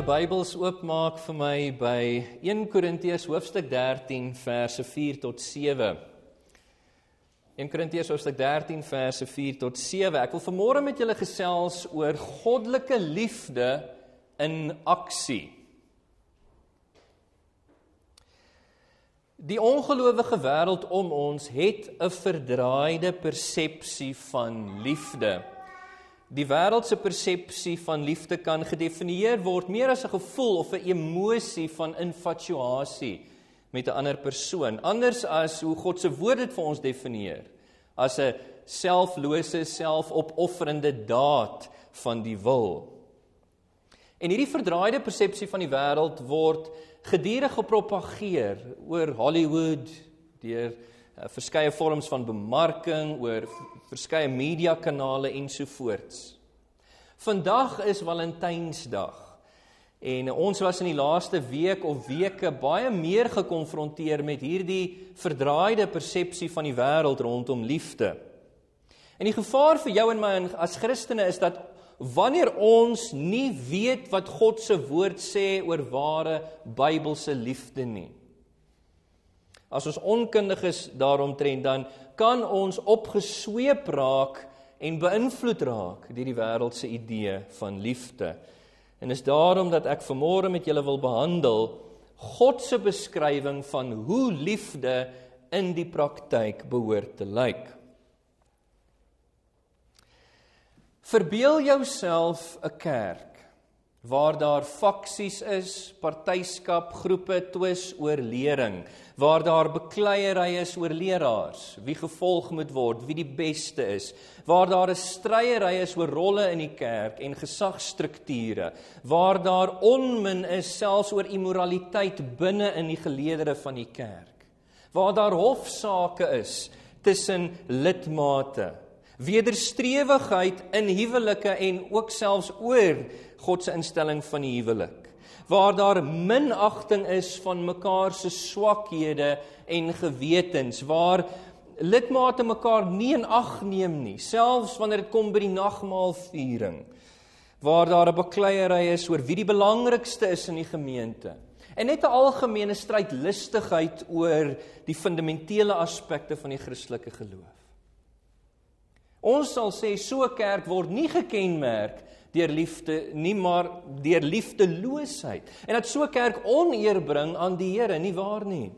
Julle Bybels oopmaak vir my by 1 Korintiërs hoofstuk 13 verse 4 tot 7. 1 Korintiërs hoofstuk 13 verse 4 tot 7. Ek wil vanmôre met julle gesels oor goddelike liefde in aksie. Die ongelowige wêreld om ons het 'n verdraaide persepsie van liefde. Die wêreld se persepsie van liefde kan gedefinieer word meer as 'n gevoel of 'n emosie van infatuasie met 'n ander persoon, anders as hoe God se woord dit vir ons definieer, as 'n selflose, selfopofferende daad van die wil. En hierdie verdraaide persepsie van die wêreld word gedurig gepropageer oor Hollywood, deur uh, verskeie vorms van bemarking, oor verskeie media kanale ensovoorts. Vandag is Valentynsdag. En ons was in die laaste week of weke baie meer gekonfronteer met hierdie verdraaide persepsie van die wêreld rondom liefde. En die gevaar vir jou en my as Christene is dat wanneer ons nie weet wat God se woord sê oor ware Bybelse liefde nie. As ons onkundig is daaromtrent dan kan ons opgesweep raak en beïnvloed raak deur die wêreld se idee van liefde. En is daarom dat ek vanmôre met julle wil behandel God se beskrywing van hoe liefde in die praktyk behoort te lyk. Verbeel jouself 'n kerk waar daar faksies is, partyskap, groepe twis oor lering, waar daar bekleierery is oor leraars, wie gevolg moet word, wie die beste is, waar daar 'n stryery is oor rolle in die kerk en gesagstrukture, waar daar onmin is selfs oor immoraliteit binne in die geleedere van die kerk, waar daar hofsaake is tussen lidmate, wederstrewigheid in huwelike en ook selfs oor God se instelling van die huwelik waar daar minagting is van mekaar se swakhede en gewetens waar lidmate mekaar nie in ag neem nie selfs wanneer dit kom by die nagmaalviering waar daar 'n bekleierery is oor wie die belangrikste is in die gemeente. En net 'n algemene strydlustigheid oor die fundamentele aspekte van die Christelike geloof. Ons sal sê so 'n kerk word nie gekenmerk deur liefde nie maar deur liefdeloosheid. En dat so kerk oneer bring aan die Here nie waar nie?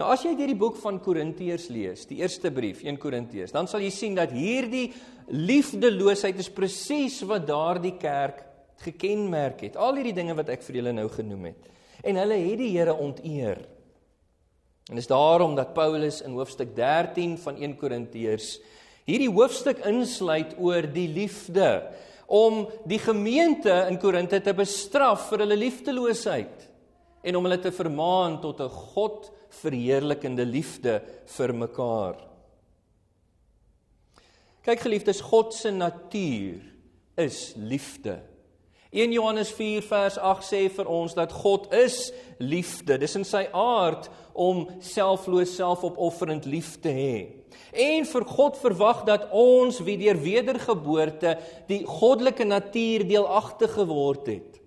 Nou as jy hierdie boek van Korintiërs lees die eerste brief 1 Korintiërs dan sal jy sien dat hierdie liefdeloosheid is presies wat daardie kerk gekenmerk het. Al hierdie dinge wat ek vir julle nou genoem het. En hulle het die Here onteer. En dis daarom dat Paulus in hoofstuk 13 van 1 Korintiërs hierdie hoofstuk insluit oor die liefde om die gemeente in Korinte te bestraf vir hulle liefdeloosheid en om hulle te vermaan tot 'n God verheerlikende liefde vir mekaar. Kyk geliefdes, God se natuur is liefde. 1 Johannes 4 vers 8 sê vir ons dat God is liefde. Dis in sy aard om selfloos selfopofferend lief te hê en vir God verwag dat ons wie deur wedergeboorte die goddelike natuur deelagtig geword het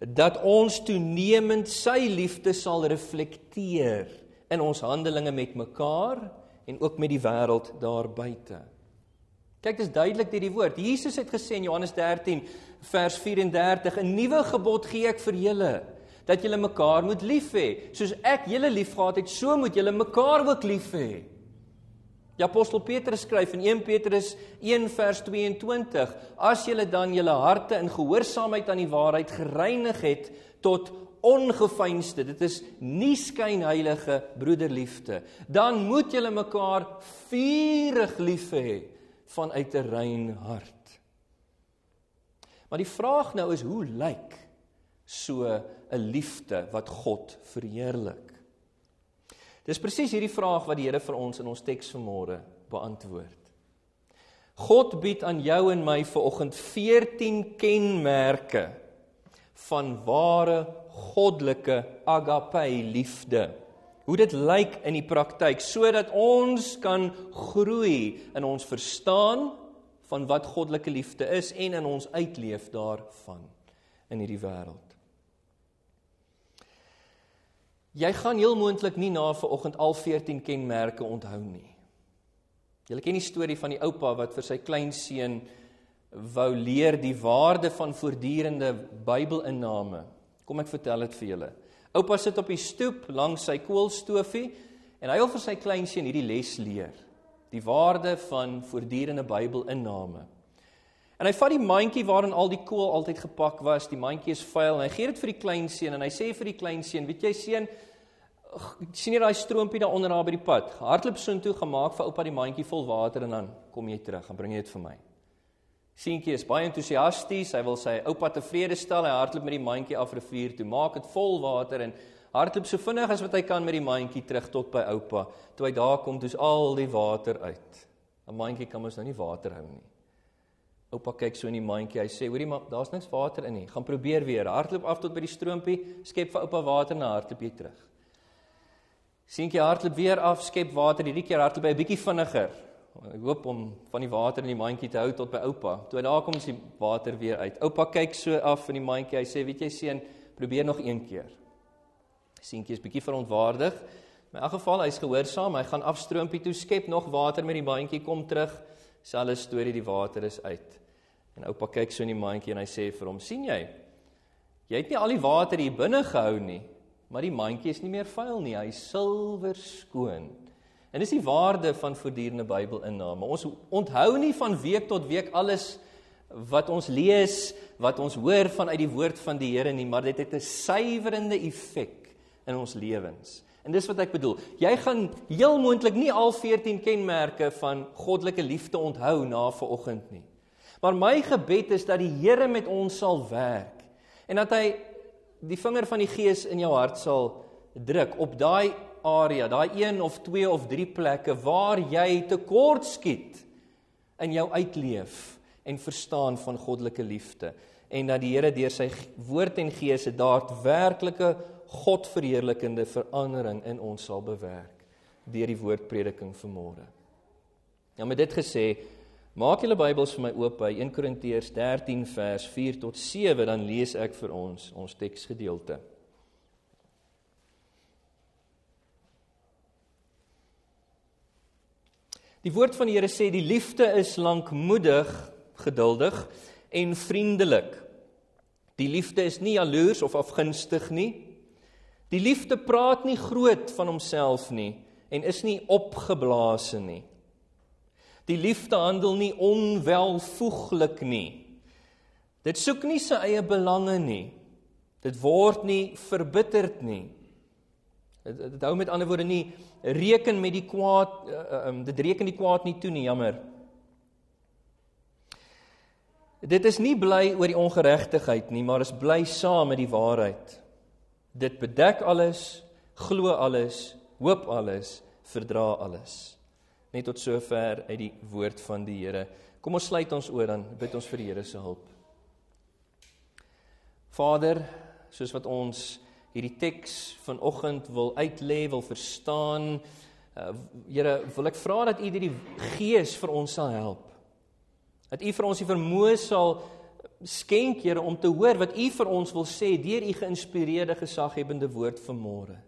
dat ons toenemend sy liefde sal reflekteer in ons handelinge met mekaar en ook met die wêreld daar buite. Kyk, dis duidelik deur die woord. Jesus het gesê in Johannes 13 vers 34: "’n Nuwe gebod gee ek vir julle, dat julle mekaar moet lief hê. Soos ek julle liefgehad het, so moet julle mekaar ook lief hê." Die apostel Petrus skryf in 1 Petrus 1 vers 22: As julle dan julle harte in gehoorsaamheid aan die waarheid gereinig het tot ongefeinste, dit is nie skynheilige broederliefde, dan moet julle mekaar vurig lief hê vanuit 'n rein hart. Maar die vraag nou is hoe lyk so 'n liefde wat God verheerlik? Dis presies hierdie vraag wat die Here vir ons in ons teks vanmôre beantwoord. God bied aan jou en my vanoggend 14 kenmerke van ware goddelike agape liefde. Hoe dit lyk in die praktyk sodat ons kan groei in ons verstaan van wat goddelike liefde is en in ons uitleef daarvan in hierdie wêreld. Jy gaan heel moontlik nie na vanoggend al 14 kenmerke onthou nie. Jy ken die storie van die oupa wat vir sy kleinseun wou leer die waarde van voortdurende Bybelinname. Kom ek vertel dit vir julle. Oupa sit op die stoep langs sy koolstofie en hy wil vir sy kleinseun hierdie les leer. Die waarde van voortdurende Bybelinname. En hy vat die mandjie waarin al die kool altyd gepak was. Die mandjie is vuil en hy gee dit vir die kleinseun en hy sê vir die kleinseun, "Weet jy seun, sien jy daai stroompie daar onder daar by die pad? Hardloop soontoe, gemaak vir oupa die mandjie vol water en dan kom jy terug en bring jy dit vir my." Seentjie is baie entoesiasties. Hy wil sy oupa tevrede stel. Hy hardloop met die mandjie af rivier toe, maak dit vol water en hardloop so vinnig as wat hy kan met die mandjie terug tot by oupa. Toe hy daar kom, toets al die water uit. 'n Mandjie kan mos nou nie water hou nie. Oupa kyk so in die mandjie. Hy sê: "Hoorie, maar daar's niks water in nie. Gaan probeer weer. Hardloop af tot by die stroompie, skep vir oupa water en hardloop jy terug." Seentjie hardloop weer af, skep water. Hierdie keer hardloop hy 'n bietjie vinniger. Hy hoop om van die water in die mandjie te hou tot by oupa. Toe daar kom die water weer uit. Oupa kyk so af in die mandjie. Hy sê: "Weet jy seun, probeer nog een keer." Seentjie is bietjie verontwaardig. In elk geval, hy's gehoorsaam. Hy gaan af stroompie toe, skep nog water met die mandjie, kom terug. Selfe storie, die water is uit. En oupa kyk so in die mandjie en hy sê vir hom: "Sien jy? Jy het nie al die water hier binne gehou nie, maar die mandjie is nie meer vuil nie. Hy's silwer skoon." En dis die waarde van voortdurende Bybelinname. Ons onthou nie van week tot week alles wat ons lees, wat ons hoor vanuit die woord van die Here nie, maar dit het 'n suiwerende effek in ons lewens. En dis wat ek bedoel. Jy gaan heel moontlik nie al 14 kenmerke van goddelike liefde onthou na vanoggend nie. Maar my gebed is dat die Here met ons sal werk en dat hy die vinger van die Gees in jou hart sal druk op daai area, daai een of twee of drie plekke waar jy tekort skiet in jou uitleef en verstaan van goddelike liefde en dat die Here deur sy woord en gees 'n daadwerklike Godverheerlikende verandering in ons sal bewerk deur die woordprediking vanmôre. Nou met dit gesê, maak julle Bybels vir my oop by 1 Korintiërs 13 vers 4 tot 7 dan lees ek vir ons ons teksgedeelte. Die woord van die Here sê die liefde is lankmoedig, geduldig en vriendelik. Die liefde is nie jaloers of afgunstig nie. Die liefde praat nie groot van homself nie en is nie opgeblaase nie. Die liefde handel nie onwelvoeglik nie. Dit soek nie sy eie belange nie. Dit word nie verbitterd nie. Dit, dit hou met ander woorde nie reken met die kwaad uh, um, dit reken die kwaad nie toe nie, jammer. Dit is nie bly oor die ongeregtigheid nie, maar is bly saam met die waarheid. Dit bedek alles, glo alles, hoop alles, verdra alles. Net tot sover uit die woord van die Here. Kom ons sluit ons oor dan bid ons vir die Here se hulp. Vader, soos wat ons hierdie teks vanoggend wil uitlê, wil verstaan, uh, Here, wil ek vra dat U deur die Gees vir ons sal help. Dat U vir ons die vermoë sal skenk Here om te hoor wat U vir ons wil sê deur U geïnspireerde gesaghebende woord vanmôre.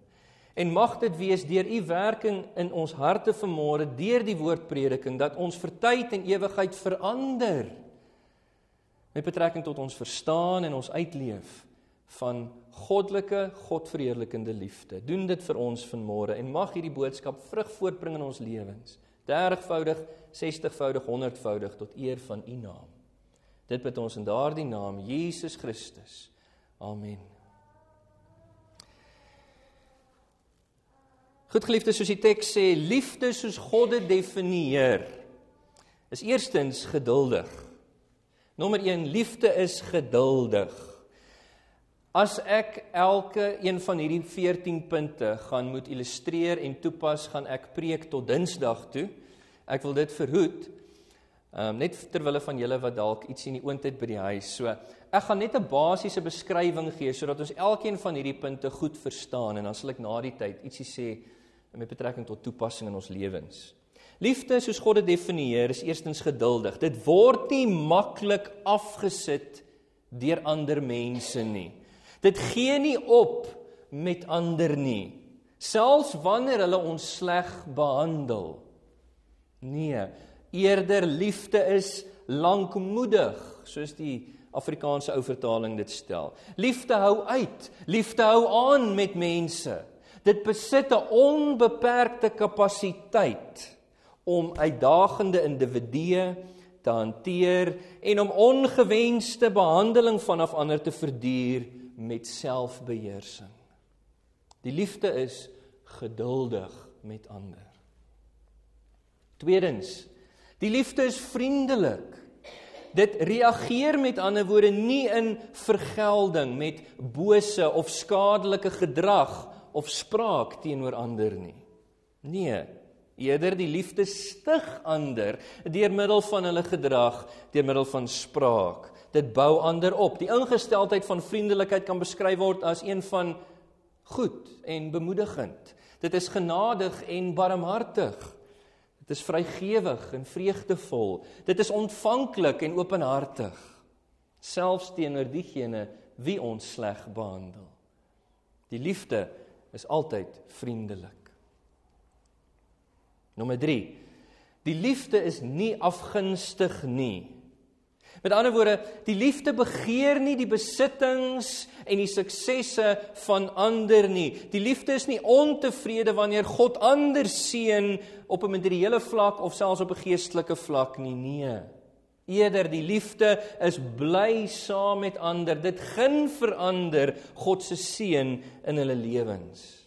En mag dit wees deur U werking in ons harte vanmôre deur die woordprediking dat ons vir tyd en ewigheid verander met betrekking tot ons verstaan en ons uitleef van goddelike, godverheerlikende liefde. Doen dit vir ons vanmôre en mag hierdie boodskap vrug voortbring in ons lewens. 30voudig, 60voudig, 100voudig tot eer van U naam. Dit bid ons in daardie naam, Jesus Christus. Amen. Goed geliefdes, soos die teks sê, liefde soos God dit definieer, is eerstens geduldig. Nommer 1, liefde is geduldig. As ek elke een van hierdie 14 punte gaan moet illustreer en toepas, gaan ek preek tot Dinsdag toe. Ek wil dit verhoed. Ehm um, net ter wille van julle wat dalk iets in die oondheid by die huis. So, ek gaan net 'n basiese beskrywing gee sodat ons elkeen van hierdie punte goed verstaan en dan sal ek na die tyd ietsie sê met betrekking tot toepassing in ons lewens. Liefde soos God dit definieer is eerstens geduldig. Dit word nie maklik afgesit deur ander mense nie. Dit gee nie op met ander nie. Selfs wanneer hulle ons sleg behandel. Nee, eerder liefde is lankmoedig, soos die Afrikaanse ou vertaling dit stel. Liefde hou uit, liefde hou aan met mense. Dit besit 'n onbeperkte kapasiteit om uitdagende individue te hanteer en om ongewenste behandeling vanaf ander te verduur met selfbeheersing. Die liefde is geduldig met ander. Tweedens, die liefde is vriendelik. Dit reageer met ander woorde nie in vergelding met bose of skadelike gedrag of spraak teenoor ander nie. Nee, eerder die liefde stig ander deur middel van hulle gedrag, deur middel van spraak. Dit bou ander op. Die ingesteldheid van vriendelikheid kan beskryf word as een van goed en bemoedigend. Dit is genadig en barmhartig. Dit is vrygewig en vreugdevol. Dit is ontvanklik en openhartig selfs teenoor diegene wie ons sleg behandel. Die liefde is altyd vriendelik. Nommer 3. Die liefde is nie afgunstig nie. Met ander woorde, die liefde begeer nie die besittings en die suksesse van ander nie. Die liefde is nie ontevrede wanneer God ander seën op 'n materiële vlak of selfs op 'n geestelike vlak nie. Nee. Eerder die liefde is bly saam met ander. Dit gun verander God se seën in hulle lewens.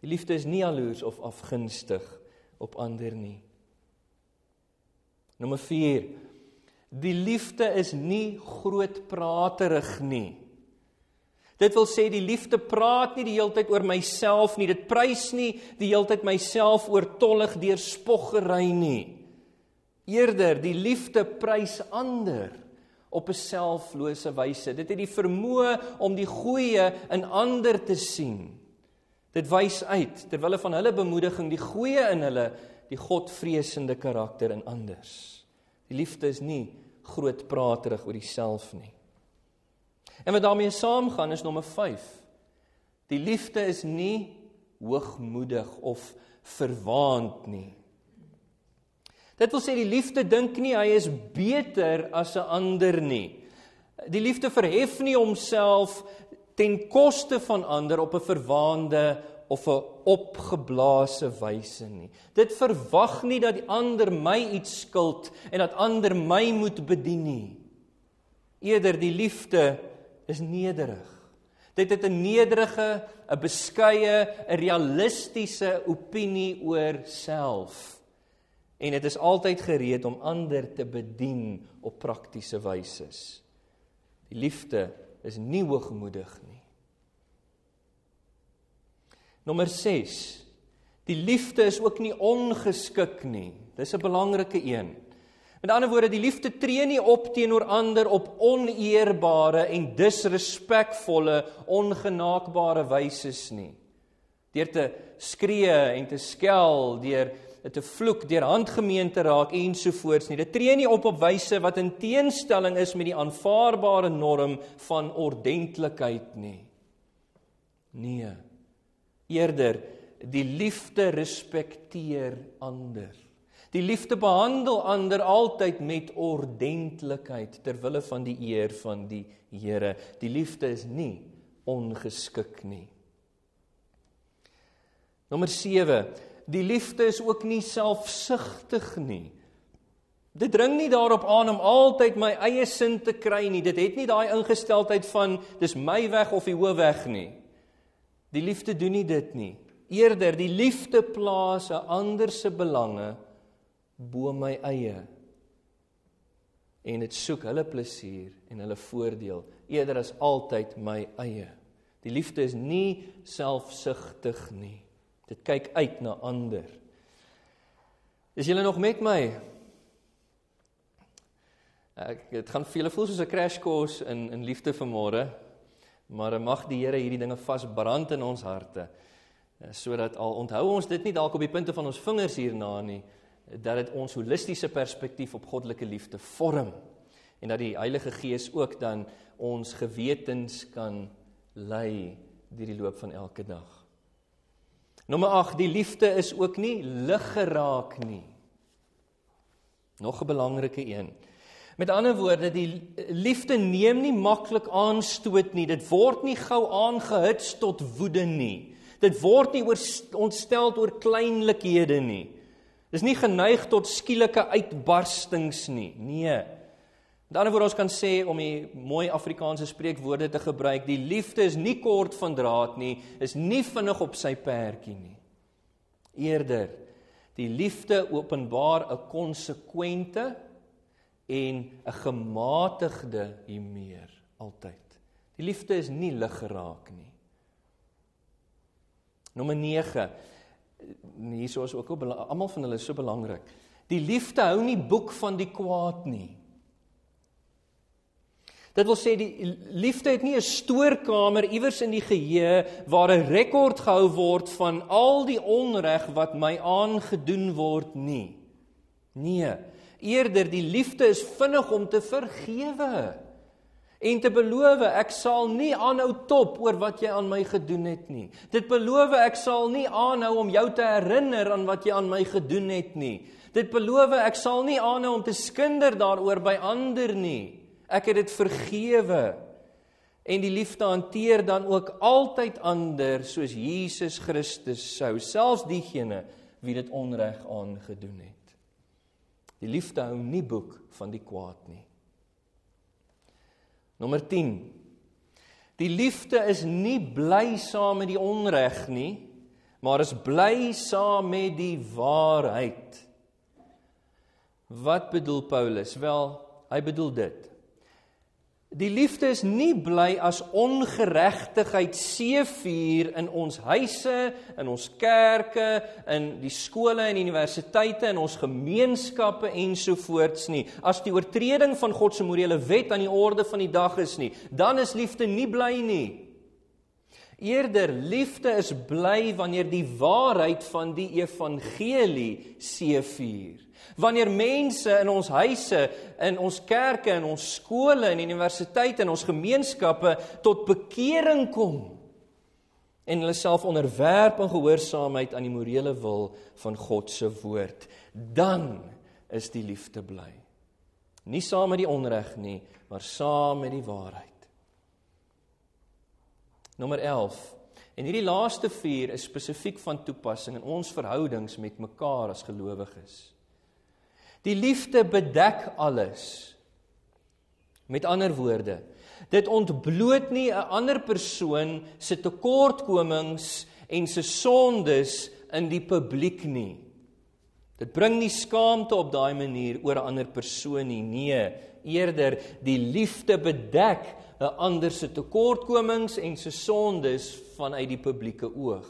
Die liefde is nie jaloers of afgunstig op ander nie. Nommer 4. Die liefde is nie grootpraterig nie. Dit wil sê die liefde praat nie die hele tyd oor myself nie. Dit prys nie die hele tyd myself oortollig deur spoggery nie. Eerder die liefde prys ander op 'n selflose wyse. Dit het die vermoë om die goeie in ander te sien. Dit wys uit terwyl hulle van hulle bemoediging die goeie in hulle, die Godvreesende karakter in anders. Die liefde is nie grootpraterig oor diself nie. En wat daarmee saamgaan is nommer 5. Die liefde is nie hoogmoedig of verwaand nie. Dit wil sê die liefde dink nie hy is beter as 'n ander nie. Die liefde verhef nie homself ten koste van ander op 'n verwaande of 'n opgeblaase wyse nie. Dit verwag nie dat die ander my iets skuld en dat ander my moet bedien nie. Eerder die liefde is nederig. Dit het 'n nederige, 'n beskeie, 'n realistiese opinie oor self. En dit is altyd gereed om ander te bedien op praktiese wyse. Die liefde is nie hoogmoedig nie. Nommer 6. Die liefde is ook nie ongeskik nie. Dis 'n belangrike een. Met ander woorde, die liefde tree nie op teenoor ander op oneerbare en disrespekvolle, ongenaakbare wyse nie. Deur te skree en te skel, deur te vloek, deur handgemeen te raak ensovoorts nie. Dit tree nie op op wyse wat in teenstelling is met die aanvaarbare norm van ordentlikheid nie. Nee. Eerder die liefde respekteer ander. Die liefde behandel ander altyd met ordentlikheid ter wille van die eer van die Here. Die liefde is nie ongeskik nie. Nommer 7. Die liefde is ook nie selfsugtig nie. Dit dring nie daarop aan om altyd my eie sin te kry nie. Dit het nie daai ingesteldheid van dis my weg of die hoë weg nie. Die liefde doen nie dit nie. Eerder die liefde plaas 'n ander se belange bo my eie. En dit soek hulle plesier en hulle voordeel eerder as altyd my eie. Die liefde is nie selfsugtig nie. Dit kyk uit na ander. Is julle nog met my? Ek dit gaan vir julle voel soos 'n crash course in in liefde vanmôre. Maar mag die Here hierdie dinge vasbrand in ons harte eh, sodat al onthou ons dit nie dalk op die punte van ons vingers hierna nie, dat dit ons holistiese perspektief op goddelike liefde vorm en dat die Heilige Gees ook dan ons gewetens kan lei deur die loop van elke dag. Nommer 8, die liefde is ook nie lig geraak nie. Nog 'n belangrike een. Met ander woorde, die liefde neem nie maklik aanstoot nie. Dit word nie gou aangehits tot woede nie. Dit word nie ontstel oor kleinlikhede nie. Dis nie geneig tot skielike uitbarstings nie. Nee. Met ander woorde ons kan sê om die mooi Afrikaanse spreekwoorde te gebruik, die liefde is nie kort van draad nie, is nie vinnig op sy perdjie nie. Eerder die liefde openbaar 'n konsekwente en 'n gematigde humeur altyd. Die liefde is nie lig geraak nie. Nommer 9. Hierso is ook almal van hulle so belangrik. Die liefde hou nie boek van die kwaad nie. Dit wil sê die liefde het nie 'n stoorkamer iewers in die geheue waar 'n rekord gehou word van al die onreg wat my aangedoen word nie. Nee, eerder die liefde is vinnig om te vergewe en te beloof ek sal nie aanhou top oor wat jy aan my gedoen het nie. Dit beloof ek sal nie aanhou om jou te herinner aan wat jy aan my gedoen het nie. Dit beloof ek sal nie aanhou om te skinder daaroor by ander nie. Ek het dit vergewe. En die liefde hanteer dan ook altyd ander soos Jesus Christus sou, selfs diegene wie dit onreg aangedoen het. Die liefde hou nie boek van die kwaad nie. Nommer 10. Die liefde is nie bly saam met die onreg nie, maar is bly saam met die waarheid. Wat bedoel Paulus? Wel, hy bedoel dit. Die liefde is nie bly as ongeregtigheid seefuur in ons huise, in ons kerke, in die skole en universiteite en ons gemeenskappe ensovoorts nie. As die oortreding van God se morele wet aan die orde van die dag is nie, dan is liefde nie bly nie. Eerder liefde is bly wanneer die waarheid van die evangelie seefuur. Wanneer mense in ons huise, in ons kerke, in ons skole en universiteite en ons gemeenskappe tot bekering kom en hulle self onderwerp in gehoorsaamheid aan die morele wil van God se woord, dan is die liefde bly. Nie saam met die onreg nie, maar saam met die waarheid. Nommer 11. En hierdie laaste 4 is spesifiek van toepassing in ons verhoudings met mekaar as gelowiges. Die liefde bedek alles. Met ander woorde, dit ontbloot nie 'n ander persoon se tekortkomings en se sondes in die publiek nie. Dit bring nie skaamte op daai manier oor 'n ander persoon nie. Nee, eerder die liefde bedek ander se tekortkomings en se sondes vanuit die publieke oog.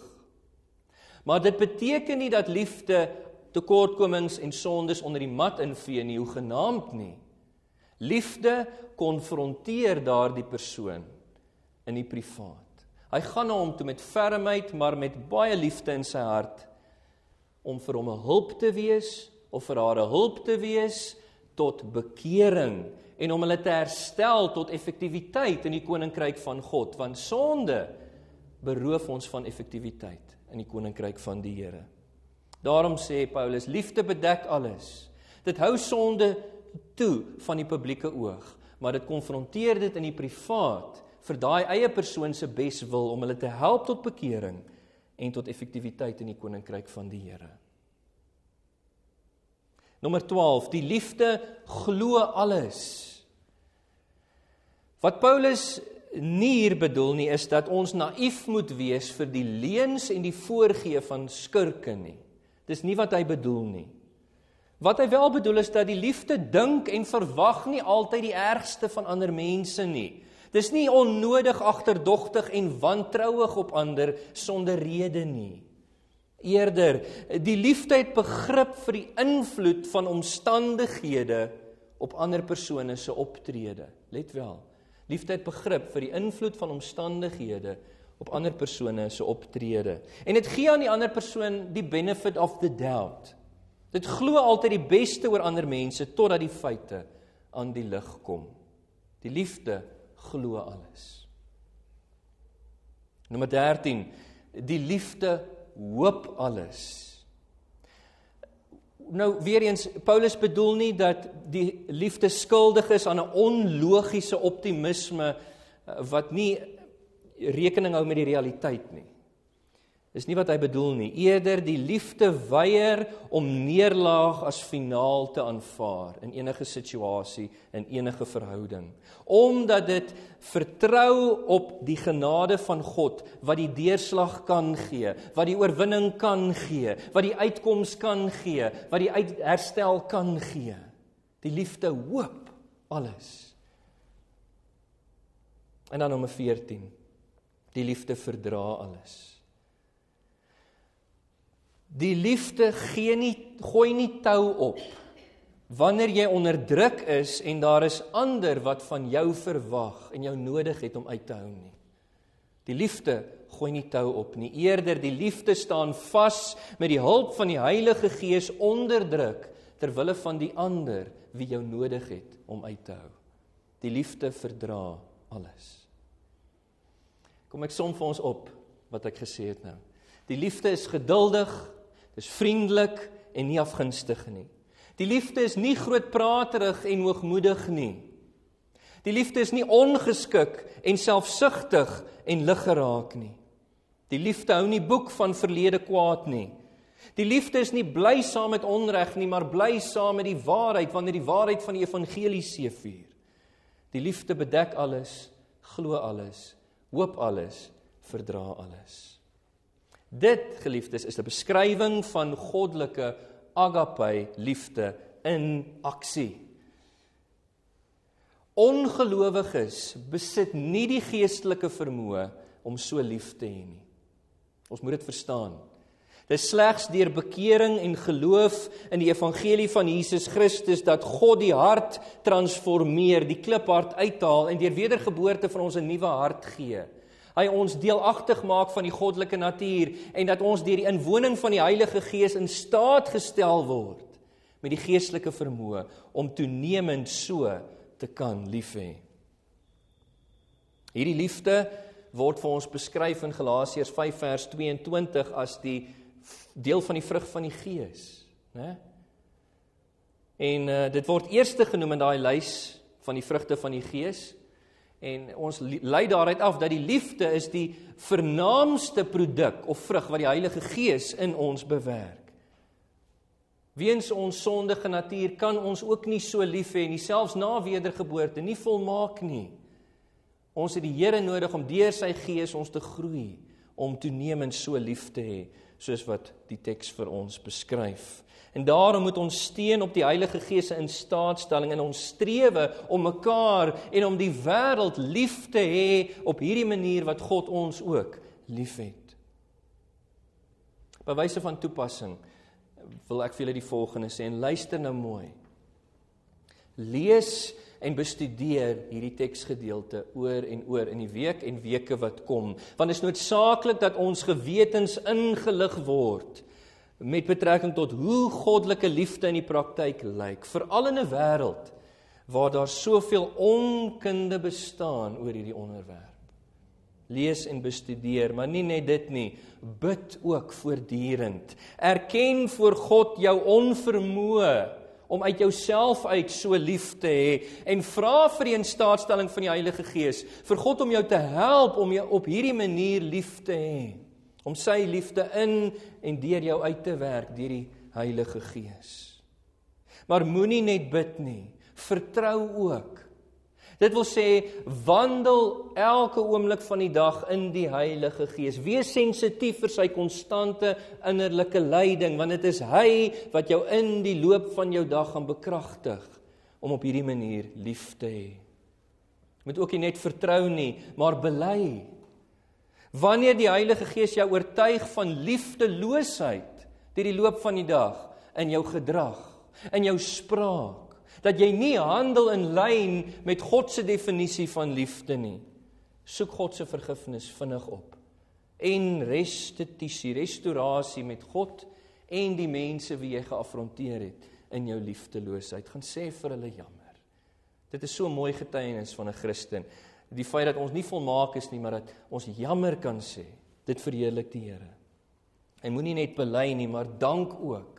Maar dit beteken nie dat liefde tekortkomings en sondes onder die mat invee nie, hoe genaamd nie. Liefde konfronteer daardie persoon in die privaat. Hy gaan na hom toe met fermheid, maar met baie liefde in sy hart om vir hom 'n hulp te wees of vir haar 'n hulp te wees tot bekering en om hulle te herstel tot effektiwiteit in die koninkryk van God, want sonde beroof ons van effektiwiteit in die koninkryk van die Here. Daarom sê Paulus, liefde bedek alles. Dit hou sonde toe van die publieke oog, maar dit konfronteer dit in die privaat vir daai eie persoon se beswil om hulle te help tot bekering en tot effektiwiteit in die koninkryk van die Here. Nommer 12, die liefde glo alles. Wat Paulus nie hier bedoel nie is dat ons naïef moet wees vir die leuns en die voorgee van skurke nie. Dis nie wat hy bedoel nie. Wat hy wel bedoel is dat die liefde dink en verwag nie altyd die ergste van ander mense nie. Dis nie onnodig agterdogtig en wantrouig op ander sonder rede nie. Eerder, die liefde het begrip vir die invloed van omstandighede op ander persone se optrede. Let wel. Liefde het begrip vir die invloed van omstandighede op ander persone se optrede. En dit gee aan die ander persoon die benefit of the doubt. Dit glo altyd die beste oor ander mense totdat die feite aan die lig kom. Die liefde glo alles. Nommer 13. Die liefde hoop alles. Nou weer eens Paulus bedoel nie dat die liefde skuldig is aan 'n onlogiese optimisme eh, wat nie rekening hou met die realiteit nie. Dis nie wat hy bedoel nie. Eerder die liefde weier om neerlaag as finaal te aanvaar in enige situasie, in enige verhouding, omdat dit vertrou op die genade van God wat die deurslag kan gee, wat die oorwinning kan gee, wat die uitkoms kan gee, wat die herstel kan gee. Die liefde hoop alles. En dan nommer 14. Die liefde verdra alles. Die liefde gee nie gooi nie tou op wanneer jy onder druk is en daar is ander wat van jou verwag en jou nodig het om uit te hou nie. Die liefde gooi nie tou op nie. Eerder die liefde staan vas met die hulp van die Heilige Gees onder druk ter wille van die ander wie jou nodig het om uit te hou. Die liefde verdra alles. Kom ek som vir ons op wat ek gesê het nou. Die liefde is geduldig, Dis vriendelik en nie afgunstig nie. Die liefde is nie grootpraterig en hoogmoedig nie. Die liefde is nie ongeskik en selfsugtig en liggeraak nie. Die liefde hou nie boek van verlede kwaad nie. Die liefde is nie bly saam met onreg nie, maar bly saam met die waarheid wanneer die waarheid van die evangelie seëvier. Die liefde bedek alles, glo alles, hoop alles, verdra alles. Dit geliefdes is 'n beskrywing van goddelike agape liefde in aksie. Ongelowiges besit nie die geestelike vermoë om so lief te hê nie. Ons moet dit verstaan. Dit is slegs deur bekering en geloof in die evangelie van Jesus Christus dat God die hart transformeer, die kliphart uithaal en deur wedergeboorte vir ons 'n nuwe hart gee hy ons deelagtig maak van die goddelike natuur en dat ons deur die inwoning van die Heilige Gees in staat gestel word met die geestelike vermoë om toenemend so te kan lief hê. Hierdie liefde word vir ons beskryf in Galasiërs 5 vers 22 as die deel van die vrug van die Gees, né? En uh, dit word eerste genoem in daai lys van die vrugte van die Gees En ons lei daaruit af dat die liefde is die vernaamste produk of vrug wat die Heilige Gees in ons bewerk. Weens ons sondige natuur kan ons ook nie so lief hê nie, selfs na wedergeboorte, nie volmaak nie. Ons het die Here nodig om deur sy Gees ons te groei om toenemend so lief te hê soos wat die teks vir ons beskryf. En daarom moet ons steun op die Heilige Gees se instaatstelling in ons strewe om mekaar en om die wêreld lief te hê op hierdie manier wat God ons ook liefhet. By wyse van toepassing wil ek vir julle die volgende sê en luister nou mooi. Lees en bestudeer hierdie teksgedeelte oor en oor in die week en weke wat kom want dit is noodsaaklik dat ons gewetens ingelig word met betrekking tot hoe goddelike liefde in die praktyk lyk, veral in 'n wêreld waar daar soveel onkunde bestaan oor hierdie onderwerp. Lees en bestudeer, maar nie net dit nie, bid ook voortdurend. Erken voor God jou onvermoë om uit jouself uit so lief te hê en vra vir die instaatstelling van die Heilige Gees vir God om jou te help om jou op hierdie manier lief te hê om sy liefde in en deur jou uit te werk deur die Heilige Gees. Maar moenie net bid nie, vertrou ook. Dit wil sê wandel elke oomblik van die dag in die Heilige Gees. Wees sensitief vir sy konstante innerlike leiding want dit is hy wat jou in die loop van jou dag gaan bekragtig om op hierdie manier lief te hê. Moet ook nie net vertrou nie, maar bely Wanneer die Heilige Gees jou oortuig van liefdeloosheid deur die loop van die dag in jou gedrag, in jou spraak, dat jy nie handel in lyn met God se definisie van liefde nie. Soek God se vergifnis vinnig op en restituisie, restaurasie met God en die mense wie jy geafronteer het in jou liefdeloosheid. Gaan sê vir hulle jammer. Dit is so 'n mooi getuienis van 'n Christen. Die feit dat ons nie volmaak is nie, maar dat ons jammer kan sê. Dit verheerlik die Here. En moenie net bely nie, maar dank ook.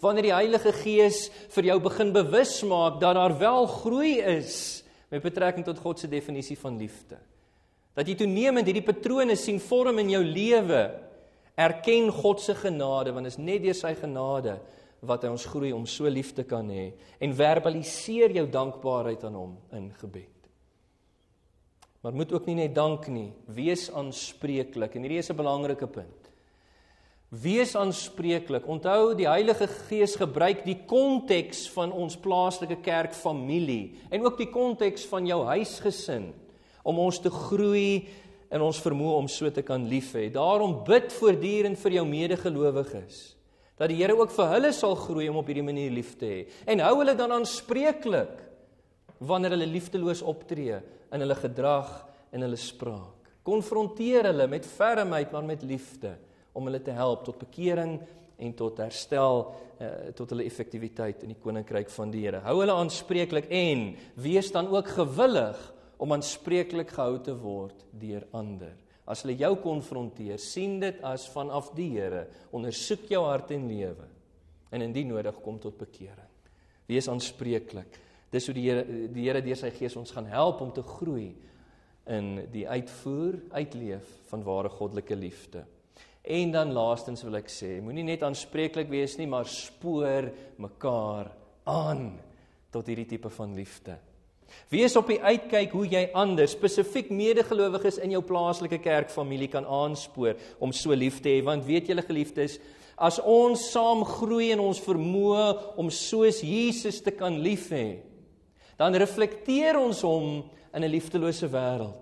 Wanneer die Heilige Gees vir jou begin bewus maak dat daar wel groei is met betrekking tot God se definisie van liefde. Dat jy toenemend hierdie patrone sien vorm in jou lewe. Erken God se genade want dit is net deur sy genade wat hy ons groei om so lief te kan hê en verbaliseer jou dankbaarheid aan hom in gebed. Maar moet ook nie net dank nie, wees aanspreeklik en hierdie is 'n belangrike punt. Wees aanspreeklik. Onthou die Heilige Gees gebruik die konteks van ons plaaslike kerkfamilie en ook die konteks van jou huisgesin om ons te groei in ons vermoë om so te kan lief hê. Daarom bid voortdurend vir jou medegelowiges dat die Here ook vir hulle sal groei om op hierdie manier lief te hê en hou hulle dan aanspreeklik wanneer hulle liefdeloos optree in hulle gedrag en hulle spraak. Konfronteer hulle met fermheid maar met liefde om hulle te help tot bekering en tot herstel uh, tot hulle effektiwiteit in die koninkryk van die Here. Hou hulle aanspreeklik en wees dan ook gewillig om aanspreeklik gehou te word deur ander. As hulle jou konfronteer, sien dit as vanaf die Here. Ondersoek jou hart en lewe en indien nodig kom tot bekering. Wees aanspreeklik. Dis hoe die Here die Here deur sy gees ons gaan help om te groei in die uitvoer, uitleef van ware goddelike liefde. En dan laastens wil ek sê, moenie net aanspreeklik wees nie, maar spoor mekaar aan tot hierdie tipe van liefde. Wees op die uitkyk hoe jy ander, spesifiek medegelowiges in jou plaaslike kerkfamilie kan aanspoor om so lief te hê, want weet julle geliefdes, as ons saam groei in ons vermoë om soos Jesus te kan lief hê, dan reflekteer ons hom in 'n liefdelose wêreld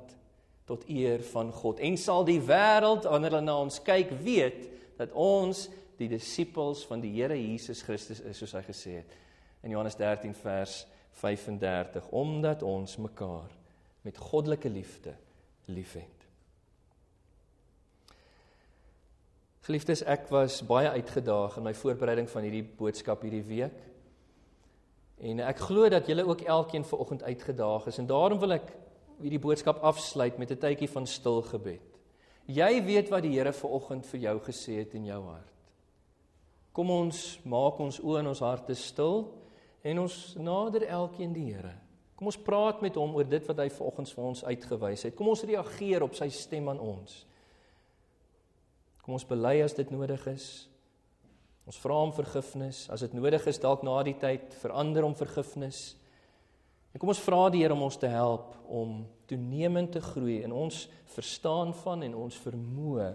tot eer van God en sal die wêreld wanneer hulle na ons kyk weet dat ons die disippels van die Here Jesus Christus is soos hy gesê het in Johannes 13 vers 35 omdat ons mekaar met goddelike liefde liefhet. Geliefdes, ek was baie uitgedaag in my voorbereiding van hierdie boodskap hierdie week. En ek glo dat julle ook elkeen vanoggend uitgedaag is en daarom wil ek hierdie boodskap afsluit met 'n tydjie van stil gebed. Jy weet wat die Here vanoggend vir jou gesê het in jou hart. Kom ons maak ons oë en ons harte stil en ons nader elkeen die Here. Kom ons praat met hom oor dit wat hy vanoggend vir ons uitgewys het. Kom ons reageer op sy stem aan ons. Kom ons bely as dit nodig is. Ons vra hom vergifnis as dit nodig is dalk na die tyd verander om vergifnis. En kom ons vra die Here om ons te help om toenemend te groei in ons verstaan van en ons vermoë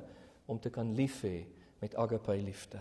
om te kan lief hê met agape liefde.